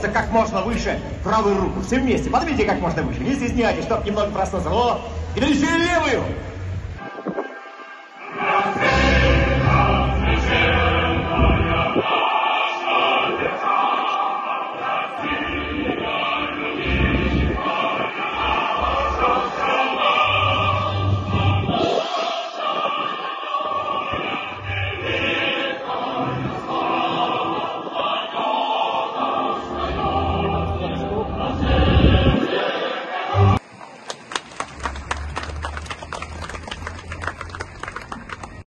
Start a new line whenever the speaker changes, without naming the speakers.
Как можно выше правую руку. Все вместе. Подвиньте как можно выше. Не стесняйтесь, чтобы немного проснулся. О! И дальше левую.